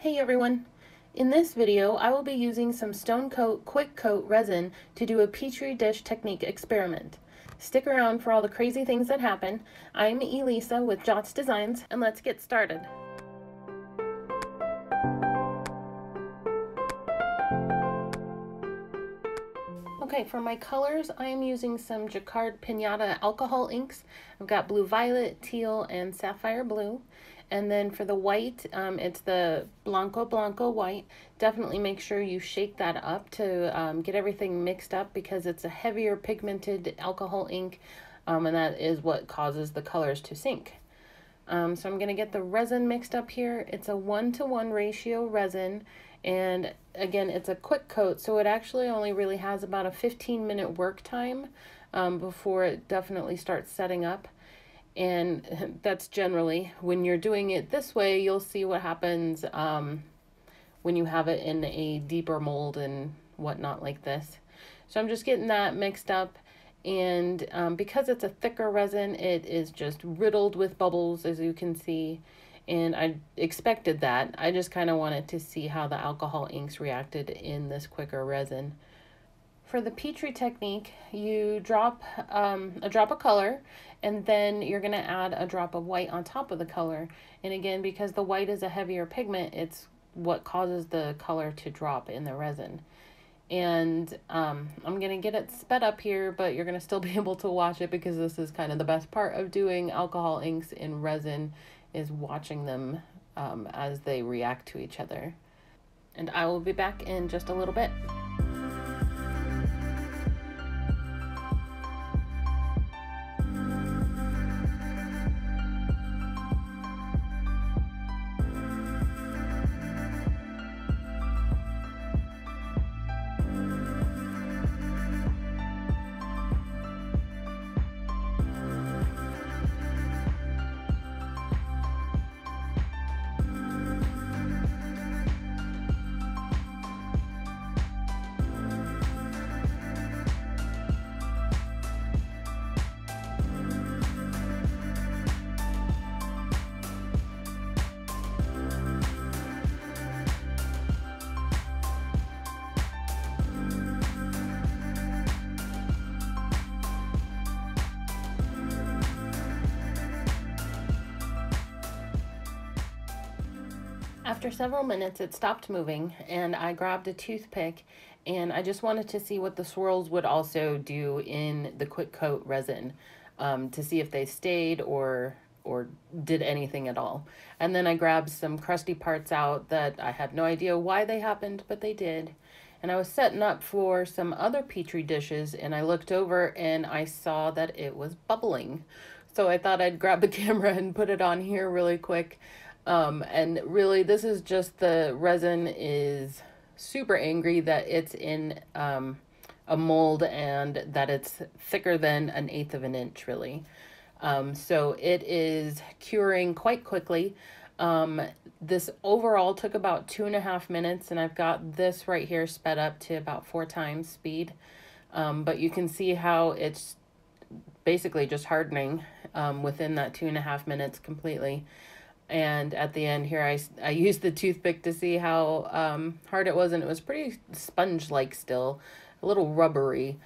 Hey everyone! In this video, I will be using some Stone Coat Quick Coat resin to do a Petri dish technique experiment. Stick around for all the crazy things that happen. I'm Elisa with JOTZ Designs, and let's get started. Okay, for my colors, I am using some Jacquard Pinata alcohol inks. I've got blue violet, teal, and sapphire blue. And then for the white, um, it's the Blanco Blanco white. Definitely make sure you shake that up to um, get everything mixed up because it's a heavier pigmented alcohol ink um, and that is what causes the colors to sink. Um, so I'm going to get the resin mixed up here. It's a one-to-one -one ratio resin and again it's a quick coat so it actually only really has about a 15 minute work time um, before it definitely starts setting up. And that's generally when you're doing it this way you'll see what happens um, when you have it in a deeper mold and whatnot like this. So I'm just getting that mixed up and um, because it's a thicker resin it is just riddled with bubbles as you can see and I expected that I just kind of wanted to see how the alcohol inks reacted in this quicker resin for the Petri technique, you drop um, a drop of color and then you're going to add a drop of white on top of the color. And again, because the white is a heavier pigment, it's what causes the color to drop in the resin. And um, I'm going to get it sped up here, but you're going to still be able to watch it because this is kind of the best part of doing alcohol inks in resin is watching them um, as they react to each other. And I will be back in just a little bit. After several minutes, it stopped moving, and I grabbed a toothpick and I just wanted to see what the swirls would also do in the quick coat resin um, to see if they stayed or or did anything at all. And then I grabbed some crusty parts out that I had no idea why they happened, but they did. And I was setting up for some other Petri dishes and I looked over and I saw that it was bubbling. So I thought I'd grab the camera and put it on here really quick. Um, and really, this is just the resin is super angry that it's in um, a mold and that it's thicker than an eighth of an inch, really. Um, so it is curing quite quickly. Um, this overall took about two and a half minutes, and I've got this right here sped up to about four times speed. Um, but you can see how it's basically just hardening um, within that two and a half minutes completely and at the end here I, I used the toothpick to see how um, hard it was and it was pretty sponge like still a little rubbery.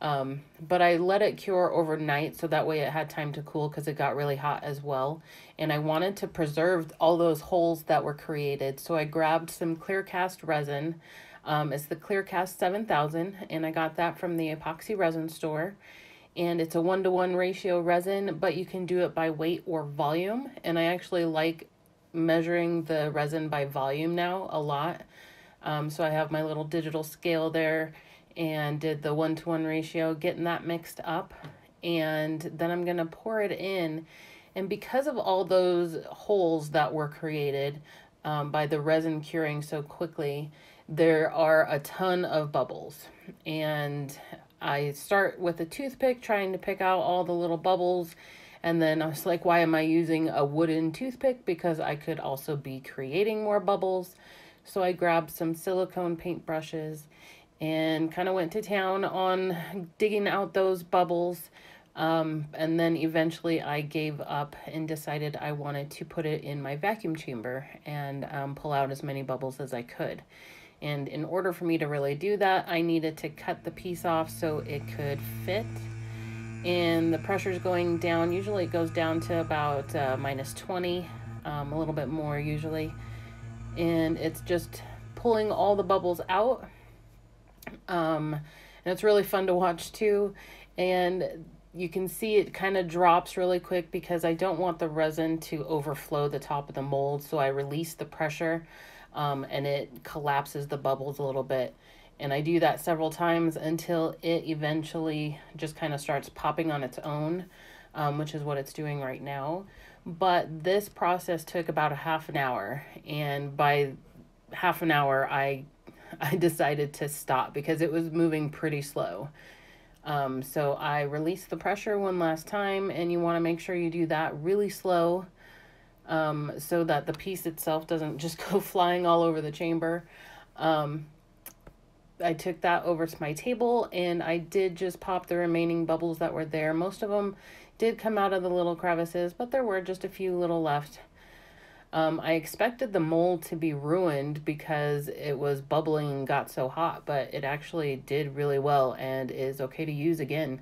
Um, but I let it cure overnight so that way it had time to cool because it got really hot as well. And I wanted to preserve all those holes that were created so I grabbed some clear cast resin. Um, it's the clear cast 7000 and I got that from the epoxy resin store and it's a one-to-one ratio resin, but you can do it by weight or volume. And I actually like measuring the resin by volume now a lot. Um, so I have my little digital scale there and did the one-to-one -one ratio, getting that mixed up. And then I'm going to pour it in. And because of all those holes that were created um, by the resin curing so quickly, there are a ton of bubbles. And I start with a toothpick trying to pick out all the little bubbles and then I was like, why am I using a wooden toothpick? Because I could also be creating more bubbles. So I grabbed some silicone paint brushes and kind of went to town on digging out those bubbles. Um, and then eventually I gave up and decided I wanted to put it in my vacuum chamber and um, pull out as many bubbles as I could. And in order for me to really do that, I needed to cut the piece off so it could fit. And the pressure is going down. Usually it goes down to about uh, minus 20, um, a little bit more usually. And it's just pulling all the bubbles out. Um, and it's really fun to watch too. And you can see it kind of drops really quick because I don't want the resin to overflow the top of the mold. So I release the pressure um, and it collapses the bubbles a little bit. And I do that several times until it eventually just kind of starts popping on its own, um, which is what it's doing right now. But this process took about a half an hour. And by half an hour, I, I decided to stop because it was moving pretty slow. Um, so I released the pressure one last time and you want to make sure you do that really slow um, so that the piece itself doesn't just go flying all over the chamber. Um, I took that over to my table and I did just pop the remaining bubbles that were there. Most of them did come out of the little crevices, but there were just a few little left. Um, I expected the mold to be ruined because it was bubbling and got so hot, but it actually did really well and is okay to use again.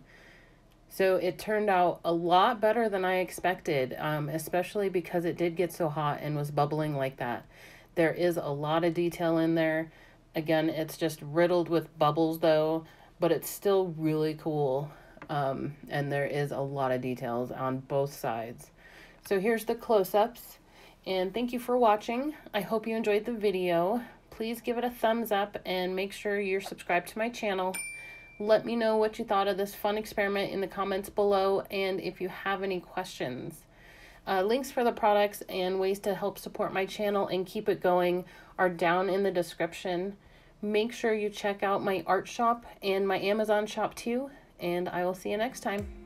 So it turned out a lot better than I expected, um, especially because it did get so hot and was bubbling like that. There is a lot of detail in there. Again, it's just riddled with bubbles though, but it's still really cool. Um, and there is a lot of details on both sides. So here's the close-ups. And thank you for watching. I hope you enjoyed the video. Please give it a thumbs up and make sure you're subscribed to my channel. Let me know what you thought of this fun experiment in the comments below and if you have any questions. Uh, links for the products and ways to help support my channel and keep it going are down in the description. Make sure you check out my art shop and my Amazon shop too, and I will see you next time.